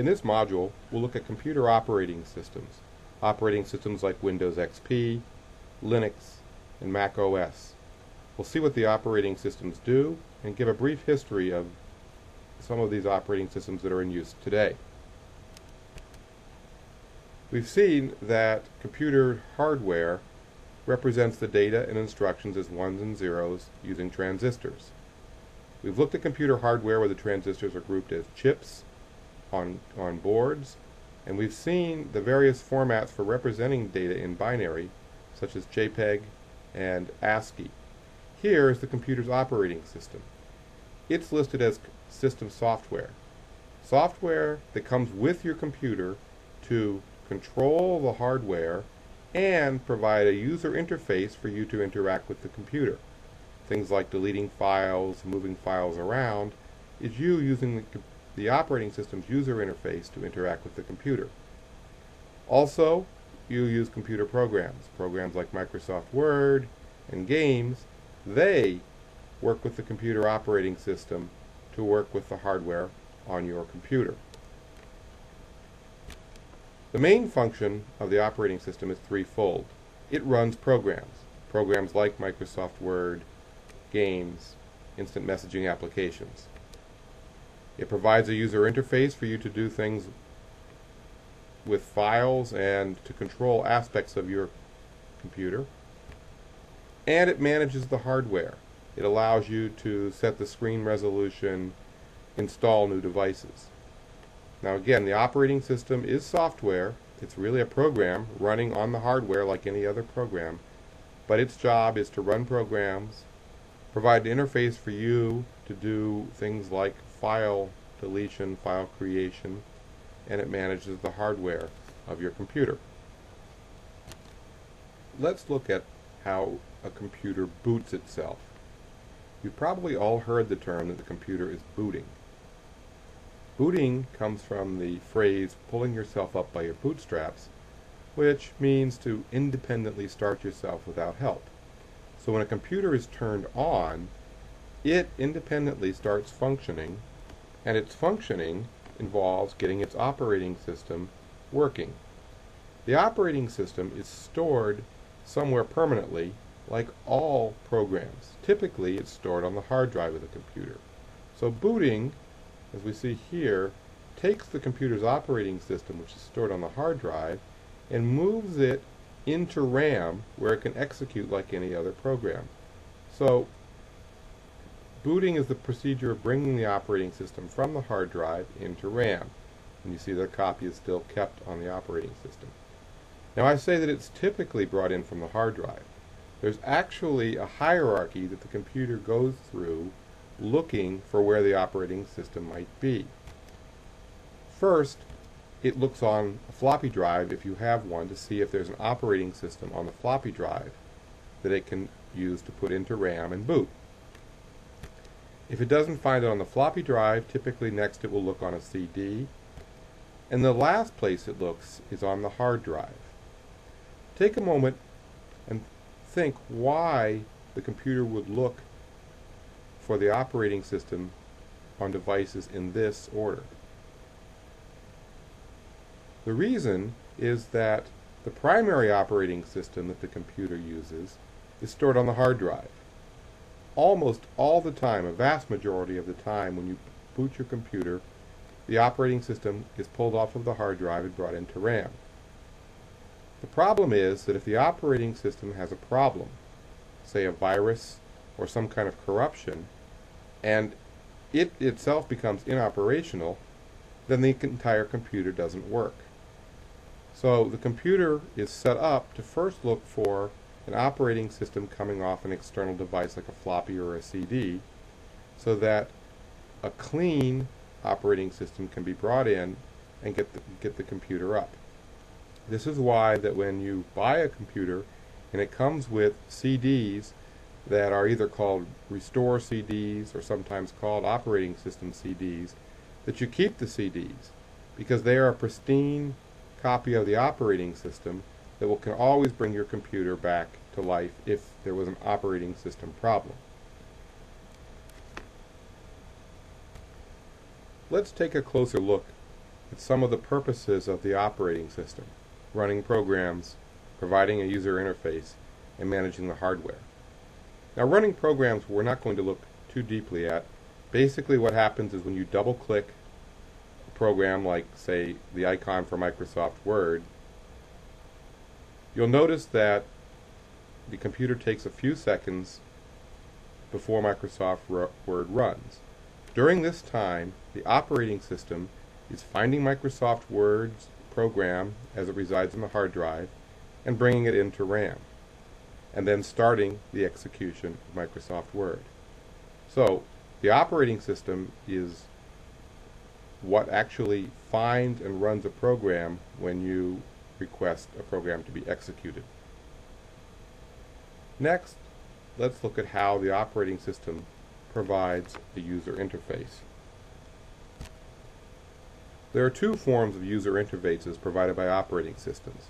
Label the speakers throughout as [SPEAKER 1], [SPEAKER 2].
[SPEAKER 1] In this module, we'll look at computer operating systems. Operating systems like Windows XP, Linux, and Mac OS. We'll see what the operating systems do and give a brief history of some of these operating systems that are in use today. We've seen that computer hardware represents the data and instructions as ones and zeros using transistors. We've looked at computer hardware where the transistors are grouped as chips on, on boards, and we've seen the various formats for representing data in binary, such as JPEG and ASCII. Here is the computer's operating system. It's listed as system software. Software that comes with your computer to control the hardware and provide a user interface for you to interact with the computer things like deleting files, moving files around, is you using the, the operating system's user interface to interact with the computer. Also, you use computer programs, programs like Microsoft Word and games. They work with the computer operating system to work with the hardware on your computer. The main function of the operating system is threefold. It runs programs, programs like Microsoft Word, games, instant messaging applications. It provides a user interface for you to do things with files and to control aspects of your computer. And it manages the hardware. It allows you to set the screen resolution, install new devices. Now again, the operating system is software. It's really a program running on the hardware like any other program. But its job is to run programs provide an interface for you to do things like file deletion, file creation, and it manages the hardware of your computer. Let's look at how a computer boots itself. You've probably all heard the term that the computer is booting. Booting comes from the phrase pulling yourself up by your bootstraps, which means to independently start yourself without help. So when a computer is turned on, it independently starts functioning, and its functioning involves getting its operating system working. The operating system is stored somewhere permanently, like all programs. Typically, it's stored on the hard drive of the computer. So booting, as we see here, takes the computer's operating system, which is stored on the hard drive, and moves it into RAM where it can execute like any other program. So booting is the procedure of bringing the operating system from the hard drive into RAM. And you see the copy is still kept on the operating system. Now I say that it's typically brought in from the hard drive. There's actually a hierarchy that the computer goes through looking for where the operating system might be. First, it looks on a floppy drive, if you have one, to see if there's an operating system on the floppy drive that it can use to put into RAM and boot. If it doesn't find it on the floppy drive, typically next it will look on a CD. And the last place it looks is on the hard drive. Take a moment and think why the computer would look for the operating system on devices in this order. The reason is that the primary operating system that the computer uses is stored on the hard drive. Almost all the time, a vast majority of the time when you boot your computer, the operating system is pulled off of the hard drive and brought into RAM. The problem is that if the operating system has a problem, say a virus or some kind of corruption, and it itself becomes inoperational, then the entire computer doesn't work. So the computer is set up to first look for an operating system coming off an external device like a floppy or a CD so that a clean operating system can be brought in and get the, get the computer up. This is why that when you buy a computer and it comes with CDs that are either called restore CDs or sometimes called operating system CDs, that you keep the CDs because they are a pristine copy of the operating system that will can always bring your computer back to life if there was an operating system problem. Let's take a closer look at some of the purposes of the operating system, running programs, providing a user interface, and managing the hardware. Now running programs we're not going to look too deeply at. Basically what happens is when you double click a program like say the icon for Microsoft Word, you'll notice that the computer takes a few seconds before Microsoft Word runs. During this time, the operating system is finding Microsoft Word's program as it resides in the hard drive and bringing it into RAM, and then starting the execution of Microsoft Word. So, the operating system is what actually finds and runs a program when you request a program to be executed. Next, let's look at how the operating system provides a user interface. There are two forms of user interfaces provided by operating systems.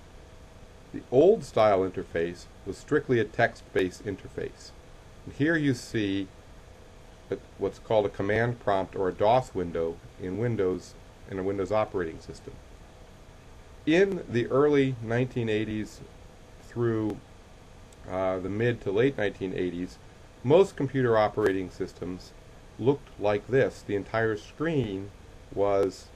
[SPEAKER 1] The old style interface was strictly a text-based interface. And here you see what's called a command prompt or a DOS window in Windows in a Windows operating system. In the early 1980s through uh, the mid to late 1980s, most computer operating systems looked like this. The entire screen was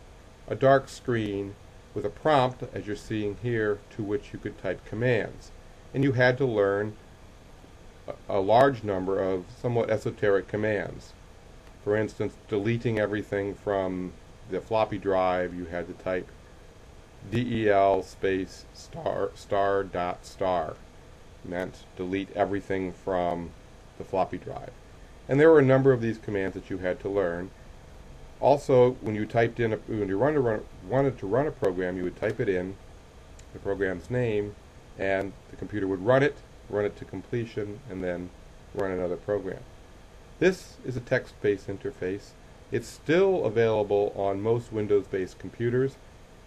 [SPEAKER 1] a dark screen with a prompt, as you're seeing here, to which you could type commands. And you had to learn a, a large number of somewhat esoteric commands. For instance, deleting everything from the floppy drive, you had to type del space star star dot star meant delete everything from the floppy drive. And there were a number of these commands that you had to learn. Also, when you typed in, a, when you run run, wanted to run a program, you would type it in, the program's name, and the computer would run it, run it to completion, and then run another program. This is a text-based interface. It's still available on most Windows-based computers.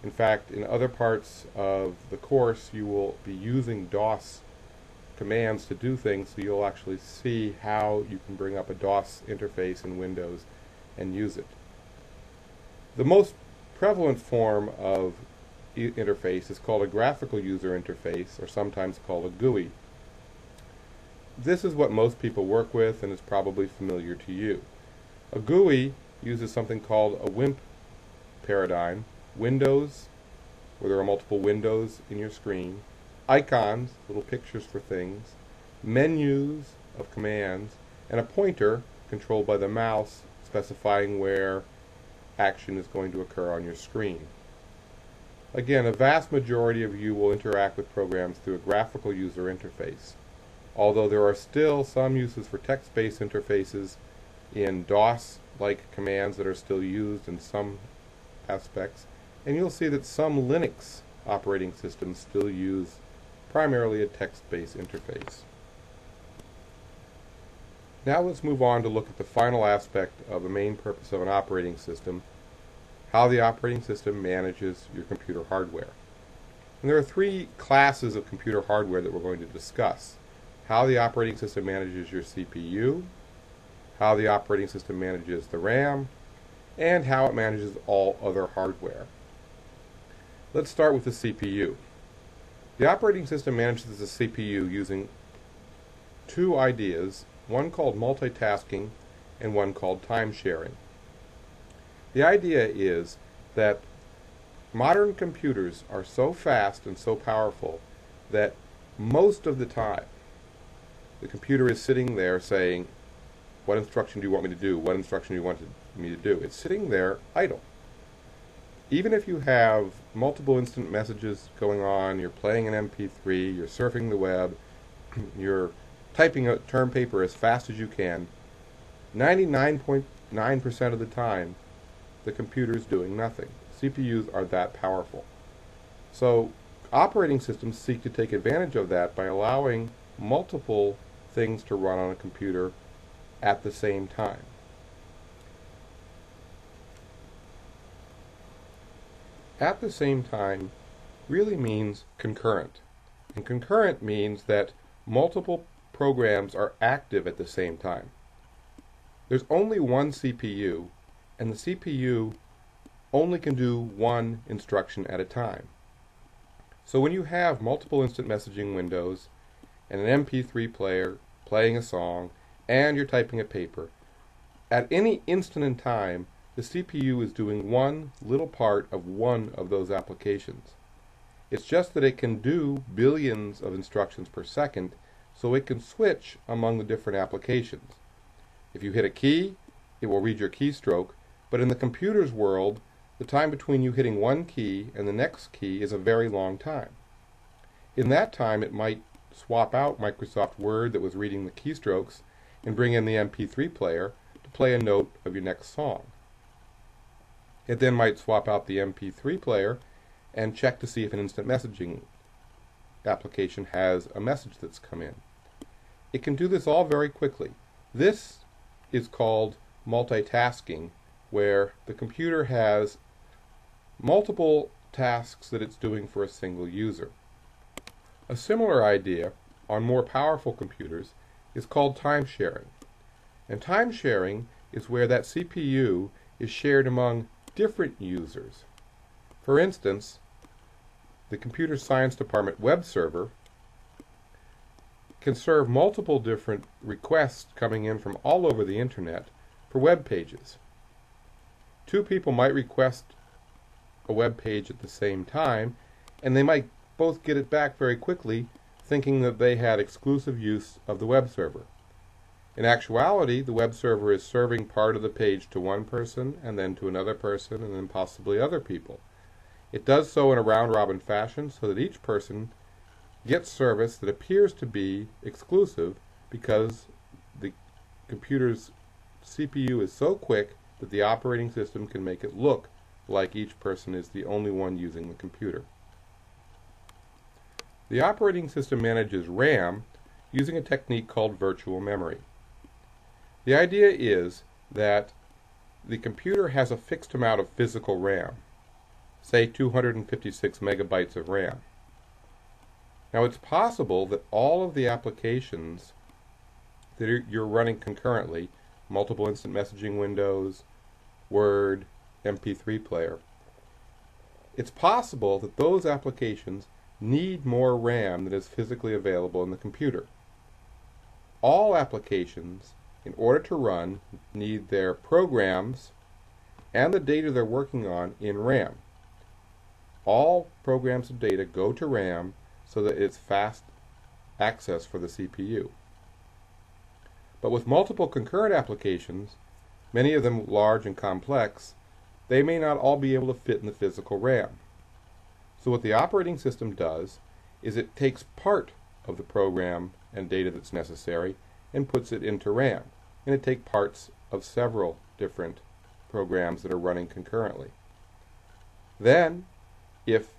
[SPEAKER 1] In fact, in other parts of the course, you will be using DOS commands to do things so you'll actually see how you can bring up a DOS interface in Windows and use it. The most prevalent form of e interface is called a graphical user interface or sometimes called a GUI. This is what most people work with and is probably familiar to you. A GUI uses something called a WIMP paradigm, windows, where there are multiple windows in your screen, icons, little pictures for things, menus of commands, and a pointer controlled by the mouse specifying where action is going to occur on your screen. Again, a vast majority of you will interact with programs through a graphical user interface, although there are still some uses for text-based interfaces in DOS-like commands that are still used in some aspects, and you'll see that some Linux operating systems still use primarily a text-based interface. Now let's move on to look at the final aspect of the main purpose of an operating system, how the operating system manages your computer hardware. And there are three classes of computer hardware that we're going to discuss. How the operating system manages your CPU, how the operating system manages the RAM, and how it manages all other hardware. Let's start with the CPU. The operating system manages the CPU using two ideas, one called multitasking and one called time sharing. The idea is that modern computers are so fast and so powerful that most of the time the computer is sitting there saying, what instruction do you want me to do? What instruction do you want me to do? It's sitting there idle even if you have multiple instant messages going on, you're playing an MP3, you're surfing the web, you're typing a term paper as fast as you can, 99.9% of the time, the computer is doing nothing. CPUs are that powerful. So operating systems seek to take advantage of that by allowing multiple things to run on a computer at the same time. At the same time really means concurrent. And concurrent means that multiple programs are active at the same time. There's only one CPU, and the CPU only can do one instruction at a time. So when you have multiple instant messaging windows and an MP3 player playing a song and you're typing a paper, at any instant in time, the CPU is doing one little part of one of those applications. It's just that it can do billions of instructions per second, so it can switch among the different applications. If you hit a key, it will read your keystroke, but in the computer's world, the time between you hitting one key and the next key is a very long time. In that time, it might swap out Microsoft Word that was reading the keystrokes and bring in the MP3 player to play a note of your next song. It then might swap out the MP3 player and check to see if an instant messaging application has a message that's come in. It can do this all very quickly. This is called multitasking, where the computer has multiple tasks that it's doing for a single user. A similar idea on more powerful computers is called time sharing. And time sharing is where that CPU is shared among different users. For instance, the Computer Science Department web server can serve multiple different requests coming in from all over the internet for web pages. Two people might request a web page at the same time, and they might both get it back very quickly, thinking that they had exclusive use of the web server. In actuality, the web server is serving part of the page to one person, and then to another person, and then possibly other people. It does so in a round robin fashion so that each person gets service that appears to be exclusive because the computer's CPU is so quick that the operating system can make it look like each person is the only one using the computer. The operating system manages RAM using a technique called virtual memory. The idea is that the computer has a fixed amount of physical RAM say 256 megabytes of RAM. Now it's possible that all of the applications that you're running concurrently, multiple instant messaging windows, Word, MP3 player, it's possible that those applications need more RAM than is physically available in the computer. All applications, in order to run, need their programs and the data they're working on in RAM all programs of data go to RAM so that it's fast access for the CPU. But with multiple concurrent applications, many of them large and complex, they may not all be able to fit in the physical RAM. So what the operating system does is it takes part of the program and data that's necessary and puts it into RAM. And it takes parts of several different programs that are running concurrently. Then if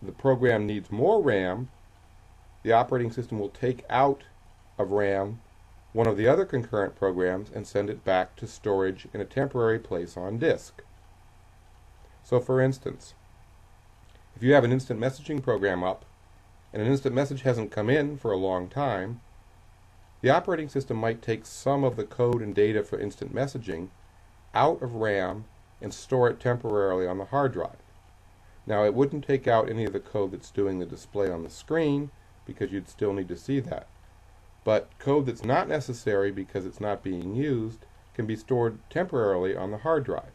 [SPEAKER 1] the program needs more RAM, the operating system will take out of RAM one of the other concurrent programs and send it back to storage in a temporary place on disk. So for instance, if you have an instant messaging program up and an instant message hasn't come in for a long time, the operating system might take some of the code and data for instant messaging out of RAM and store it temporarily on the hard drive. Now it wouldn't take out any of the code that's doing the display on the screen because you'd still need to see that. But code that's not necessary because it's not being used can be stored temporarily on the hard drive.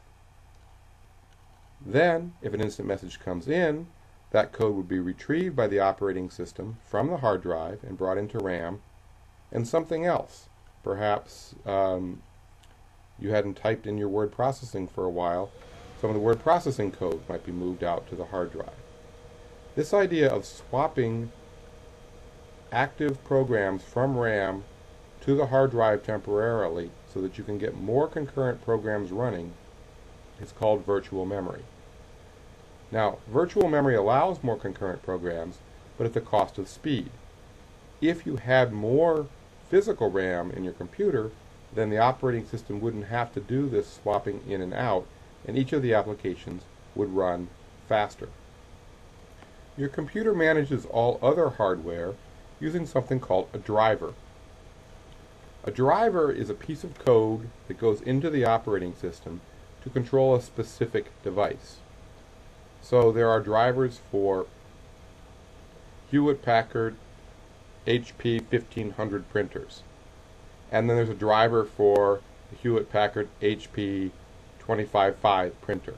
[SPEAKER 1] Then, if an instant message comes in, that code would be retrieved by the operating system from the hard drive and brought into RAM, and something else. Perhaps um, you hadn't typed in your word processing for a while, some of the word processing code might be moved out to the hard drive. This idea of swapping active programs from RAM to the hard drive temporarily so that you can get more concurrent programs running is called virtual memory. Now, virtual memory allows more concurrent programs, but at the cost of speed. If you had more physical RAM in your computer, then the operating system wouldn't have to do this swapping in and out and each of the applications would run faster. Your computer manages all other hardware using something called a driver. A driver is a piece of code that goes into the operating system to control a specific device. So there are drivers for Hewlett-Packard HP 1500 printers. And then there's a driver for the Hewlett-Packard HP 255 printer.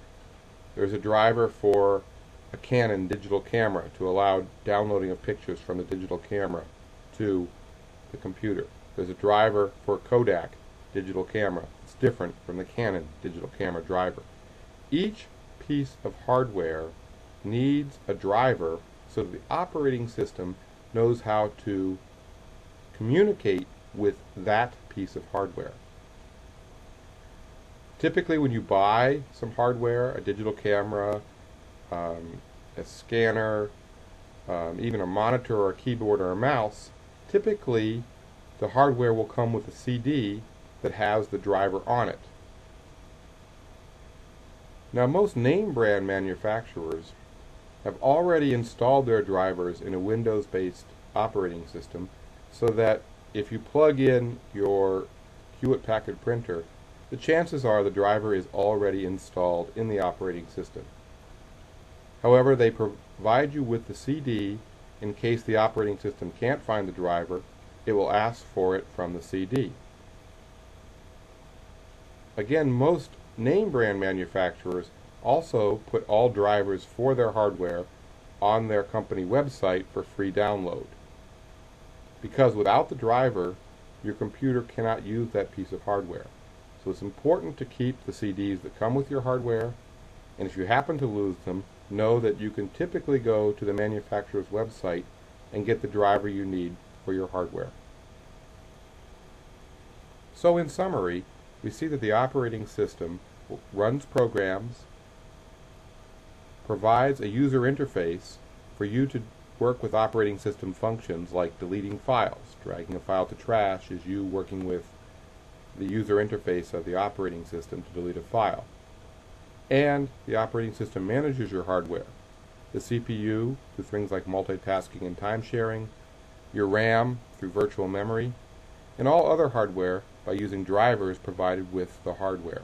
[SPEAKER 1] There's a driver for a Canon digital camera to allow downloading of pictures from the digital camera to the computer. There's a driver for a Kodak digital camera. It's different from the Canon digital camera driver. Each piece of hardware needs a driver so that the operating system knows how to communicate with that piece of hardware. Typically when you buy some hardware, a digital camera, um, a scanner, um, even a monitor or a keyboard or a mouse, typically the hardware will come with a CD that has the driver on it. Now most name brand manufacturers have already installed their drivers in a Windows-based operating system so that if you plug in your Hewlett-Packard printer, the chances are the driver is already installed in the operating system. However, they provide you with the CD in case the operating system can't find the driver, it will ask for it from the CD. Again, most name brand manufacturers also put all drivers for their hardware on their company website for free download. Because without the driver, your computer cannot use that piece of hardware. So it's important to keep the CDs that come with your hardware, and if you happen to lose them, know that you can typically go to the manufacturer's website and get the driver you need for your hardware. So in summary, we see that the operating system runs programs, provides a user interface for you to work with operating system functions like deleting files. Dragging a file to trash is you working with the user interface of the operating system to delete a file. And the operating system manages your hardware. The CPU through things like multitasking and time sharing, your RAM through virtual memory, and all other hardware by using drivers provided with the hardware.